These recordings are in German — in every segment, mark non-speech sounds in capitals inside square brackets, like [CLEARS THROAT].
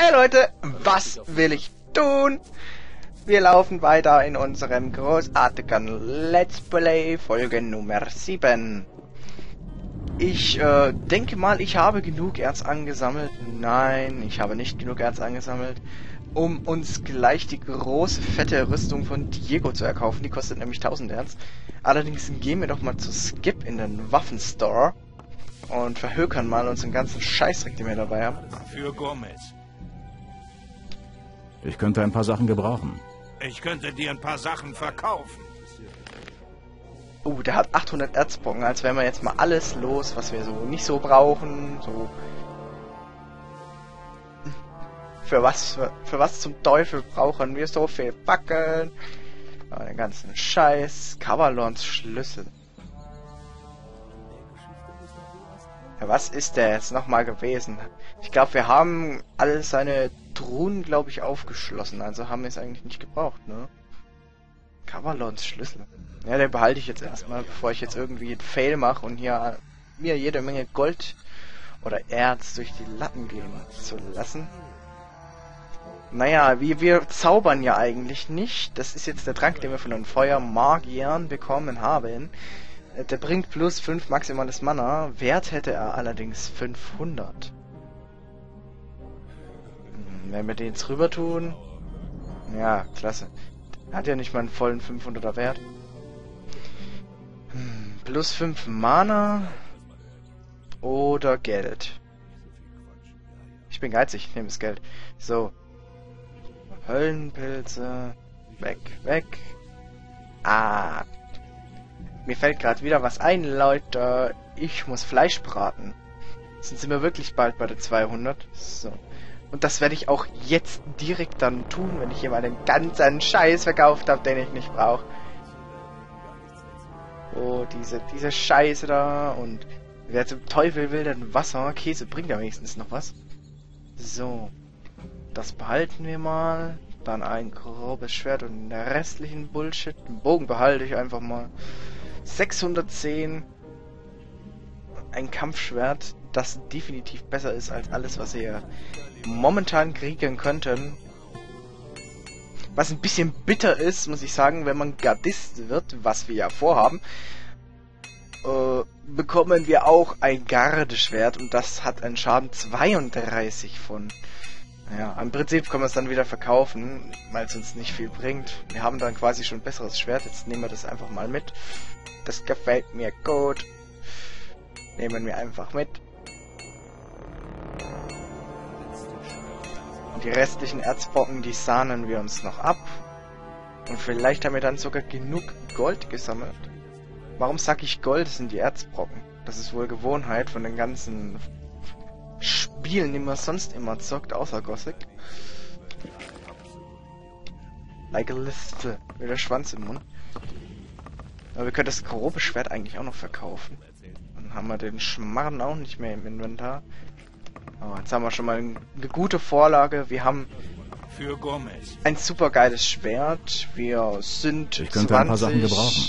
Hey Leute, was will ich tun? Wir laufen weiter in unserem großartigen Let's Play Folge Nummer 7. Ich äh, denke mal, ich habe genug Erz angesammelt. Nein, ich habe nicht genug Erz angesammelt, um uns gleich die große, fette Rüstung von Diego zu erkaufen. Die kostet nämlich 1000 Erz. Allerdings gehen wir doch mal zu Skip in den Waffenstore und verhökern mal unseren ganzen Scheißdreck, den wir dabei haben. Für Gomez. Ich könnte ein paar Sachen gebrauchen. Ich könnte dir ein paar Sachen verkaufen. Uh, der hat 800 Erzbrocken, als wären wir jetzt mal alles los, was wir so nicht so brauchen. So. Für was, für, für was zum Teufel brauchen wir so viel Fackeln? Oh, den ganzen Scheiß. Cavalons Schlüssel. Ja, was ist der jetzt nochmal gewesen? Ich glaube, wir haben alle seine Truhen, glaube ich, aufgeschlossen. Also haben wir es eigentlich nicht gebraucht, ne? Cavalons Schlüssel. Ja, den behalte ich jetzt erstmal, bevor ich jetzt irgendwie einen Fail mache und hier mir jede Menge Gold oder Erz durch die Latten gehen zu lassen. Naja, wir, wir zaubern ja eigentlich nicht. Das ist jetzt der Trank, den wir von den Feuermagiern bekommen haben. Äh, der bringt plus 5 maximales Mana. Wert hätte er allerdings 500. Hm, Wenn wir den jetzt rüber tun... Ja, klasse. Hat ja nicht mal einen vollen 500er Wert. Hm, plus 5 Mana oder Geld. Ich bin geizig, ich nehme das Geld. So. Höllenpilze. Weg, weg. Ah. Mir fällt gerade wieder was ein, Leute. Ich muss Fleisch braten. Sind sind wir wirklich bald bei der 200? So. Und das werde ich auch jetzt direkt dann tun, wenn ich hier mal den ganzen Scheiß verkauft habe, den ich nicht brauche. Oh, diese, diese Scheiße da und wer zum Teufel will denn Wasser? Käse bringt ja wenigstens noch was. So. Das behalten wir mal. Dann ein grobes Schwert und den restlichen Bullshit. Den Bogen behalte ich einfach mal. 610. Ein Kampfschwert, das definitiv besser ist als alles, was wir momentan kriegen könnten. Was ein bisschen bitter ist, muss ich sagen, wenn man Gardist wird, was wir ja vorhaben, äh, bekommen wir auch ein Gardeschwert und das hat einen Schaden 32 von. Ja, im Prinzip können wir es dann wieder verkaufen, weil es uns nicht viel bringt. Wir haben dann quasi schon ein besseres Schwert, jetzt nehmen wir das einfach mal mit. Das gefällt mir gut. Nehmen wir einfach mit. Und die restlichen Erzbrocken, die sahnen wir uns noch ab. Und vielleicht haben wir dann sogar genug Gold gesammelt. Warum sag ich Gold? Das sind die Erzbrocken. Das ist wohl Gewohnheit von den ganzen Spielen, die man sonst immer zockt, außer Gothic. Like a Liste. Mit der Schwanz im Mund. Aber wir können das grobe Schwert eigentlich auch noch verkaufen. Dann haben wir den Schmarren auch nicht mehr im Inventar. Aber jetzt haben wir schon mal eine gute Vorlage. Wir haben Für Gomez. ein super geiles Schwert. Wir sind Ich könnte 20, ein paar Sachen gebrauchen.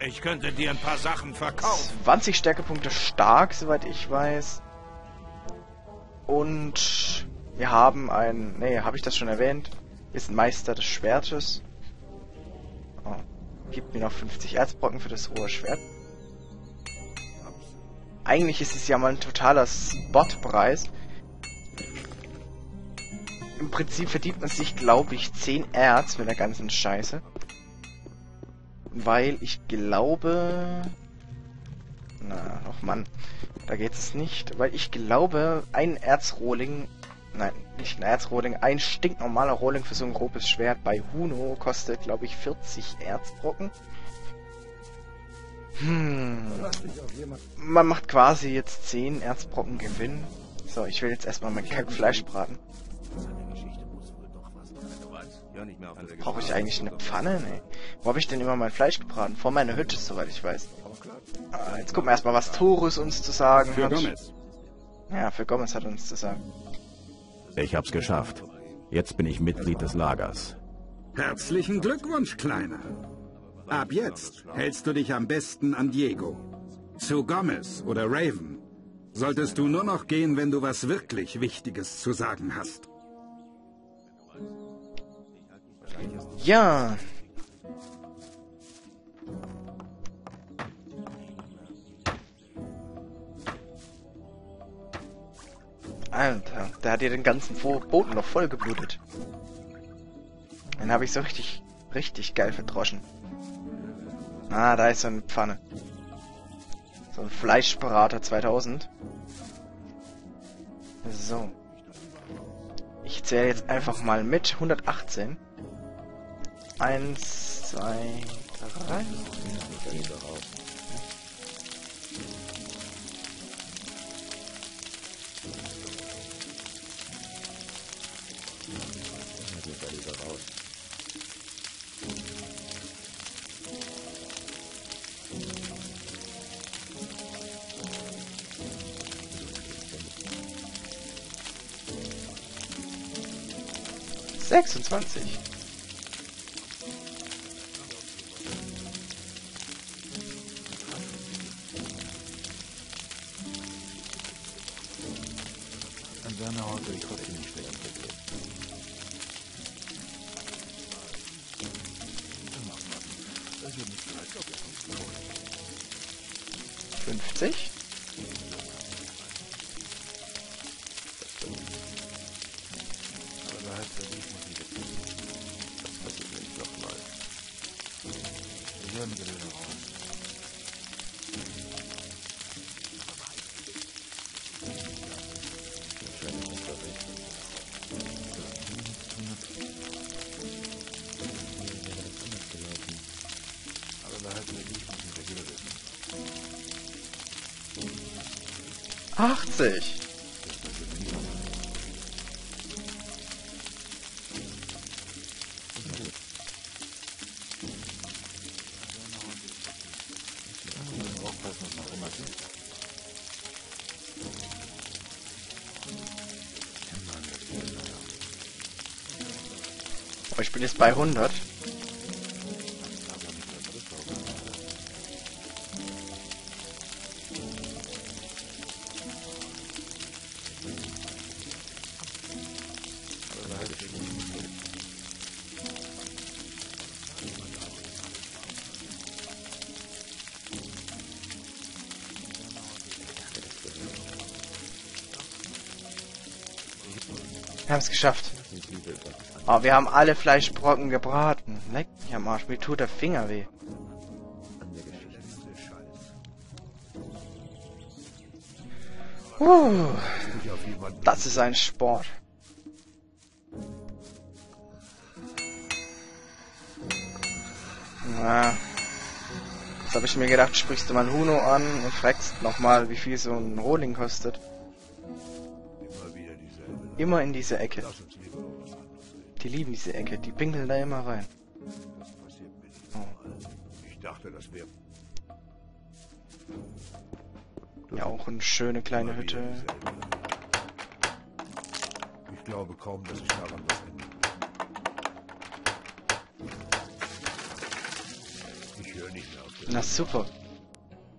Ich könnte dir ein paar Sachen verkaufen. 20 Stärkepunkte stark, soweit ich weiß. Und wir haben ein... Nee, habe ich das schon erwähnt? Wir sind Meister des Schwertes. Oh, gibt mir noch 50 Erzbrocken für das hohe Schwert. Eigentlich ist es ja mal ein totaler Spotpreis. Im Prinzip verdient man sich, glaube ich, 10 Erz mit der ganzen Scheiße. Weil ich glaube... Na, ach Mann. Da geht es nicht. Weil ich glaube, ein Erzrohling... Nein, nicht ein Erzrohling. Ein stinknormaler Rohling für so ein grobes Schwert bei Huno kostet, glaube ich, 40 Erzbrocken. Hm. Man macht quasi jetzt 10 Erzbrocken Gewinn. So, ich will jetzt erstmal mein Kackfleisch braten. Brauche ich eigentlich eine Pfanne? Nee. Wo habe ich denn immer mein Fleisch gebraten? Vor meiner Hütte, soweit ich weiß. Ah, jetzt gucken wir erstmal, was Torus uns zu sagen Für hat. Gomez. Ja, für Gomez hat er uns zu sagen. Ich hab's geschafft. Jetzt bin ich Mitglied des Lagers. Herzlichen Glückwunsch, Kleiner. Ab jetzt hältst du dich am besten an Diego. Zu Gomez oder Raven solltest du nur noch gehen, wenn du was wirklich Wichtiges zu sagen hast. Ja. Alter, der hat hier den ganzen Boden noch voll geblutet. Den habe ich so richtig, richtig geil verdroschen. Ah, da ist so eine Pfanne. So ein Fleischberater 2000. So. Ich zähle jetzt einfach mal mit 118. Eins, zwei, drei. Sechsundzwanzig. An seiner Haut würde ich trotzdem nicht schwer Fünfzig. Achtzig. Oh, ich bin jetzt bei 100. haben es geschafft. Oh, wir haben alle Fleischbrocken gebraten. Leck mich am Arsch, mir tut der Finger weh. Uh, das ist ein Sport. Na, jetzt habe ich mir gedacht, sprichst du mal Huno an und fragst nochmal, wie viel so ein Rohling kostet. Immer in diese Ecke. Die lieben diese Ecke, die pinkeln da immer rein. Ich dachte, das wäre Ja, auch eine schöne kleine Hütte. Ich glaube kaum, dass ich daran was ändere. Na super.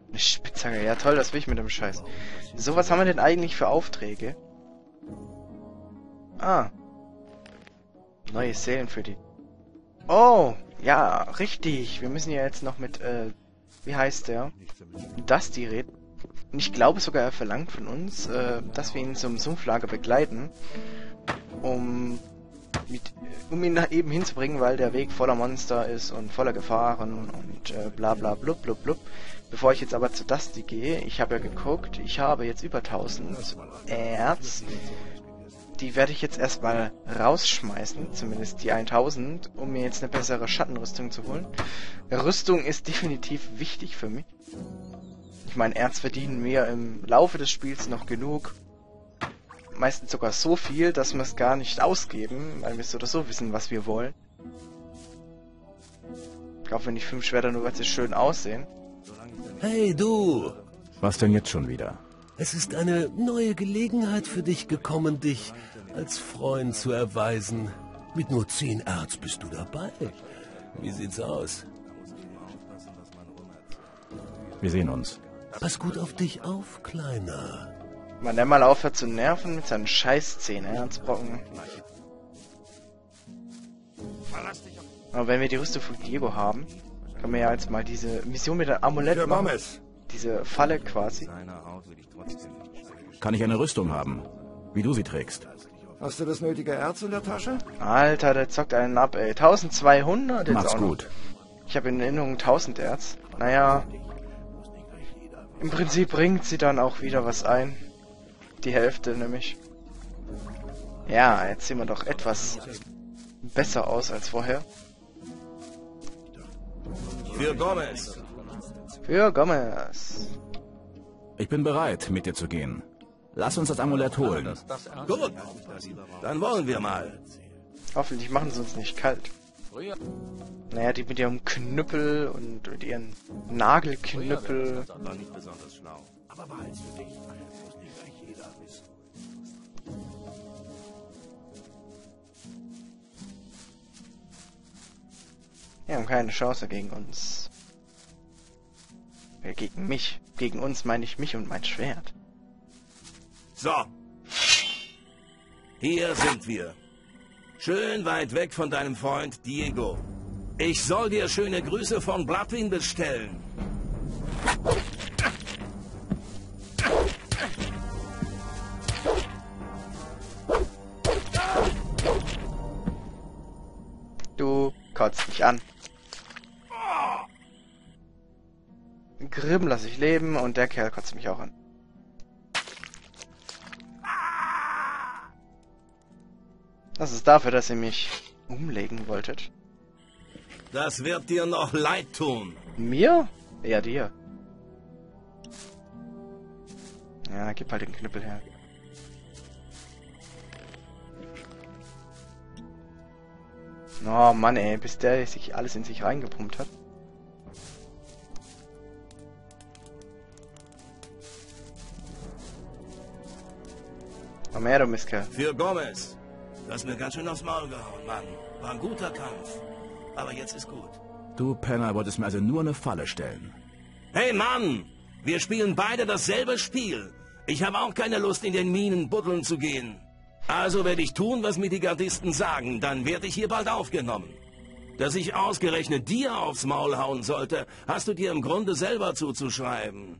Eine Spitzhacke, ja toll, das will ich mit dem Scheiß. So, was haben wir denn eigentlich für Aufträge? Ah. Neue Seelen für die. Oh, ja, richtig. Wir müssen ja jetzt noch mit, äh, wie heißt der? Dusty reden. Und ich glaube sogar, er verlangt von uns, äh, dass wir ihn zum Sumpflager begleiten, um mit, um ihn da eben hinzubringen, weil der Weg voller Monster ist und voller Gefahren und äh, bla bla blub blub blub. Bevor ich jetzt aber zu Dusty gehe, ich habe ja geguckt, ich habe jetzt über 1000 Erz. Die werde ich jetzt erstmal rausschmeißen, zumindest die 1000, um mir jetzt eine bessere Schattenrüstung zu holen. Rüstung ist definitiv wichtig für mich. Ich meine, Erz verdienen wir im Laufe des Spiels noch genug. Meistens sogar so viel, dass wir es gar nicht ausgeben, weil wir so oder so wissen, was wir wollen. Auch wenn die fünf Schwerter nur weil sie schön aussehen. Hey du, Was denn jetzt schon wieder? Es ist eine neue Gelegenheit für dich gekommen, dich als Freund zu erweisen. Mit nur zehn Erz bist du dabei. Wie sieht's aus? Wir sehen uns. Pass gut auf dich auf, Kleiner. Wenn der mal aufhört zu nerven mit seinen Scheißzähnen, Herzbrocken. Verlass dich auf... Aber wenn wir die Rüstung von Diego haben, können wir ja jetzt mal diese Mission mit dem Amulett machen. Diese Falle quasi. Kann ich eine Rüstung haben? Wie du sie trägst? Hast du das nötige Erz in der Tasche? Alter, der zockt einen ab, ey. 1200 jetzt Mach's auch noch. gut. Ich habe in Erinnerung 1000 Erz. Naja, im Prinzip bringt sie dann auch wieder was ein. Die Hälfte nämlich. Ja, jetzt sehen wir doch etwas besser aus als vorher. Für Gomez. Für Gomez. Ich bin bereit, mit dir zu gehen. Lass uns das Amulett holen. Gut. Dann wollen wir mal. Hoffentlich machen sie uns nicht kalt. Naja, die mit ihrem Knüppel und mit ihren Nagelknüppel. Die haben keine Chance gegen uns. Äh, gegen mich. Gegen uns meine ich mich und mein Schwert. So. Hier sind wir. Schön weit weg von deinem Freund Diego. Ich soll dir schöne Grüße von Bloodwing bestellen. Du kotzt mich an. Grimm lasse ich leben und der Kerl kotzt mich auch an. Das ist dafür, dass ihr mich umlegen wolltet. Das wird dir noch leid tun. Mir? Eher dir. Ja, gib halt den Knüppel her. Oh Mann ey, bis der sich alles in sich reingepumpt hat. Komm her, du Mistkerl. Für Gomez. Du hast mir ganz schön aufs Maul gehauen, Mann. War ein guter Kampf. Aber jetzt ist gut. Du Penner wolltest mir also nur eine Falle stellen. Hey Mann, wir spielen beide dasselbe Spiel. Ich habe auch keine Lust, in den Minen buddeln zu gehen. Also werde ich tun, was mir die Gardisten sagen, dann werde ich hier bald aufgenommen. Dass ich ausgerechnet dir aufs Maul hauen sollte, hast du dir im Grunde selber zuzuschreiben.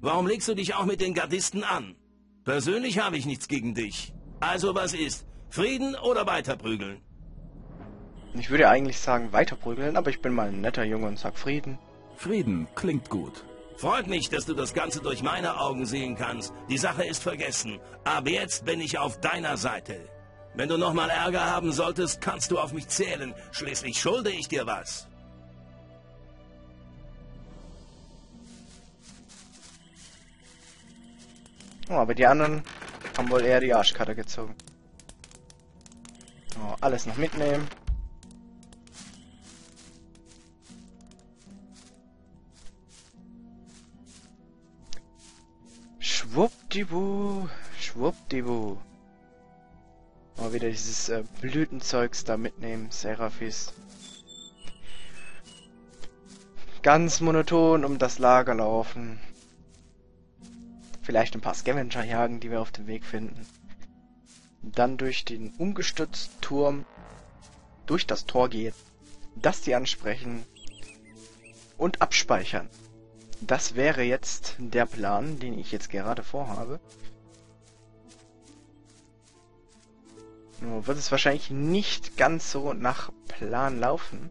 Warum legst du dich auch mit den Gardisten an? Persönlich habe ich nichts gegen dich. Also was ist? Frieden oder weiterprügeln? Ich würde eigentlich sagen weiterprügeln, aber ich bin mal ein netter Junge und sag Frieden. Frieden klingt gut. Freut mich, dass du das Ganze durch meine Augen sehen kannst. Die Sache ist vergessen. Aber jetzt bin ich auf deiner Seite. Wenn du nochmal Ärger haben solltest, kannst du auf mich zählen. Schließlich schulde ich dir was. Oh, aber die anderen haben wohl eher die Arschkarte gezogen. Oh, alles noch mitnehmen. Schwuppdibu, schwuppdibu. Mal wieder dieses äh, Blütenzeugs da mitnehmen, Seraphis. Ganz monoton um das Lager laufen. Vielleicht ein paar Scavenger jagen, die wir auf dem Weg finden. Dann durch den umgestützten Turm durch das Tor gehen, das die ansprechen und abspeichern. Das wäre jetzt der Plan, den ich jetzt gerade vorhabe. Nur wird es wahrscheinlich nicht ganz so nach Plan laufen.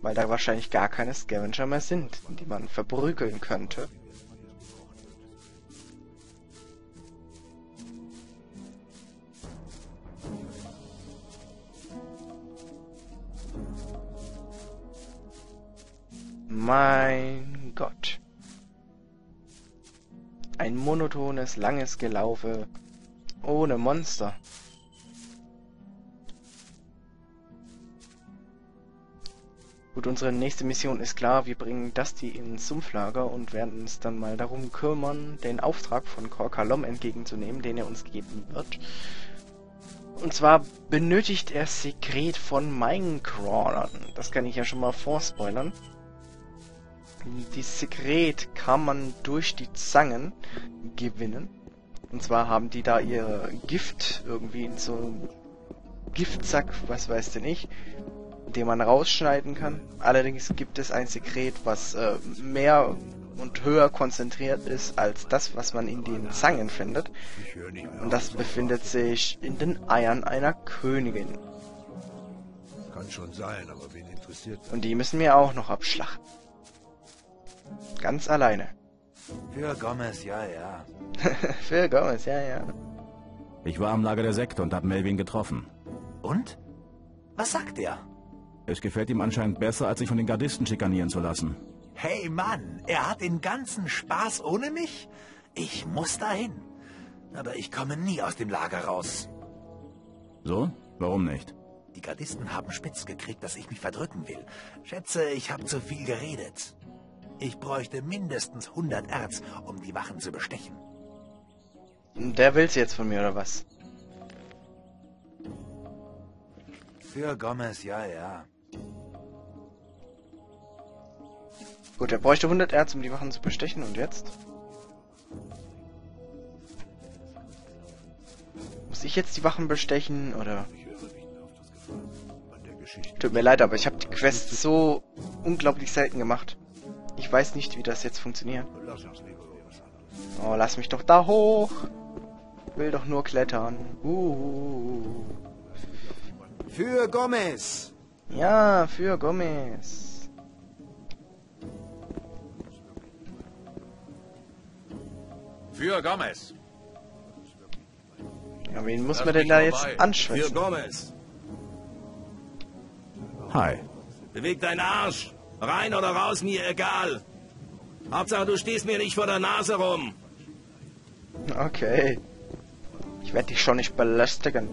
Weil da wahrscheinlich gar keine Scavenger mehr sind, die man verprügeln könnte. Mein Gott. Ein monotones, langes Gelaufe ohne Monster. Gut, unsere nächste Mission ist klar. Wir bringen Dusty ins Sumpflager und werden uns dann mal darum kümmern, den Auftrag von Korkalom entgegenzunehmen, den er uns geben wird. Und zwar benötigt er Sekret von Minecrawlern. Das kann ich ja schon mal vorspoilern. Die Sekret kann man durch die Zangen gewinnen. Und zwar haben die da ihr Gift irgendwie in so Giftsack, was weiß denn ich, den man rausschneiden kann. Allerdings gibt es ein Sekret, was äh, mehr und höher konzentriert ist als das, was man in den Zangen findet. Und das befindet sich in den Eiern einer Königin. Kann schon sein, aber wen interessiert das? Und die müssen wir auch noch abschlachten. Ganz alleine. [LAUGHS] Für Gomez, ja, ja. Für Gomez, ja, ja. Ich war am Lager der Sekte und habe Melvin getroffen. Und? Was sagt er? Es gefällt ihm anscheinend besser, als sich von den Gardisten schikanieren zu lassen. Hey Mann, er hat den ganzen Spaß ohne mich? Ich muss dahin. Aber ich komme nie aus dem Lager raus. So? Warum nicht? Die Gardisten haben spitz gekriegt, dass ich mich verdrücken will. Schätze, ich habe zu viel geredet. Ich bräuchte mindestens 100 Erz, um die Wachen zu bestechen. Der will's jetzt von mir, oder was? Für Gomez, ja, ja. Gut, er bräuchte 100 Erz, um die Wachen zu bestechen. Und jetzt? Muss ich jetzt die Wachen bestechen, oder? Tut mir leid, aber ich habe die Quest so unglaublich selten gemacht. Ich weiß nicht, wie das jetzt funktioniert. Oh, lass mich doch da hoch. Will doch nur klettern. Uh. Für Gomez! Ja, für Gomez. Für Gomez. Ja, wen muss Lass man denn da vorbei. jetzt Für anschwätzen? Gomez. Hi. Beweg deinen Arsch. Rein oder raus, mir egal. Hauptsache, du stehst mir nicht vor der Nase rum. Okay. Ich werde dich schon nicht belästigen.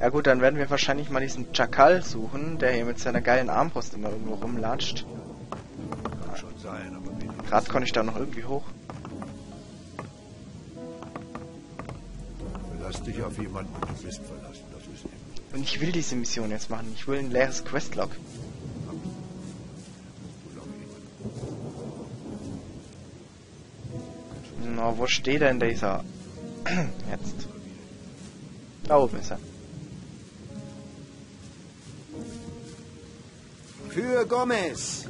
Ja gut, dann werden wir wahrscheinlich mal diesen Chakal suchen, der hier mit seiner geilen Armbrust immer irgendwo rumlatscht. Kann schon sein, aber wen Gerade konnte ich da noch irgendwie hoch. Verlass dich auf jemanden, und du bist verlassen. Das ist Und ich will diese Mission jetzt machen. Ich will ein leeres Questlog. Na, wo steht denn dieser? [CLEARS THROAT] Jetzt. Da oben ist er. Für Gomez!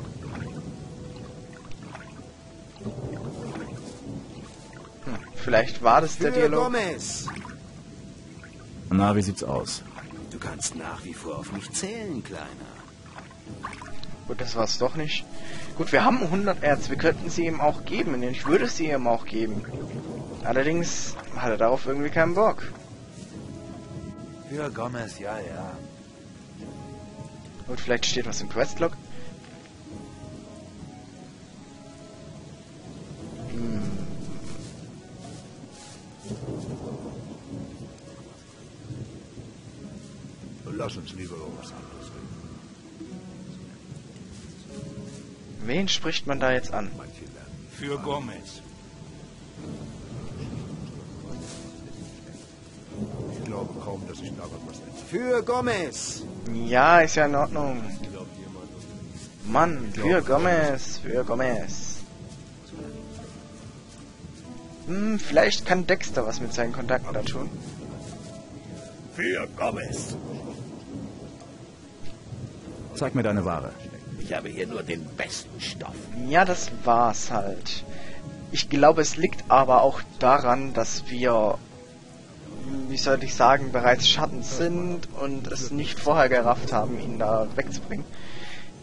Hm, vielleicht war das der Für Dialog. Gomez! Na, wie sieht's aus? Du kannst nach wie vor auf mich zählen, Kleiner. Gut, das war's doch nicht. Gut, wir haben 100 Erz. Wir könnten sie ihm auch geben. Ich würde sie ihm auch geben. Allerdings hat er darauf irgendwie keinen Bock. Für Gomez, ja, ja. Gut, vielleicht steht was im Questlog. Hm. Lass uns lieber über was anderes reden. Wen spricht man da jetzt an? Für Gomez. Ich glaube kaum, dass ich daran was. Für Gomez! Ja, ist ja in Ordnung. Mann, für Gomez, für Gomez. Hm, vielleicht kann Dexter was mit seinen Kontakten da tun. Für Gomez. Zeig mir deine Ware. Ich habe hier nur den besten Stoff. Ja, das war's halt. Ich glaube, es liegt aber auch daran, dass wir, wie soll ich sagen, bereits Schatten sind und es nicht vorher gerafft haben, ihn da wegzubringen.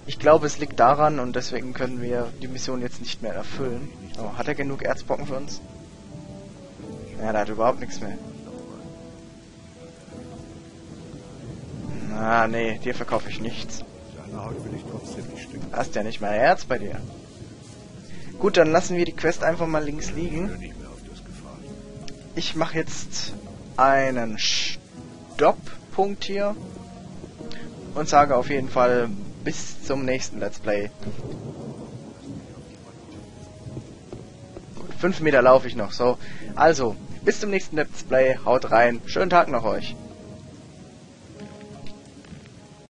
Ich glaube, es liegt daran und deswegen können wir die Mission jetzt nicht mehr erfüllen. Oh, hat er genug Erzbrocken für uns? Ja, der hat überhaupt nichts mehr. Na, nee, dir verkaufe ich nichts. Seine Haut will ich trotzdem nicht stücken. Hast ja nicht mehr Herz bei dir. Gut, dann lassen wir die Quest einfach mal links liegen. Ich mache jetzt einen Stopppunkt hier und sage auf jeden Fall bis zum nächsten Let's Play. Gut, fünf Meter laufe ich noch, so. Also, bis zum nächsten Let's Play, haut rein, schönen Tag noch euch.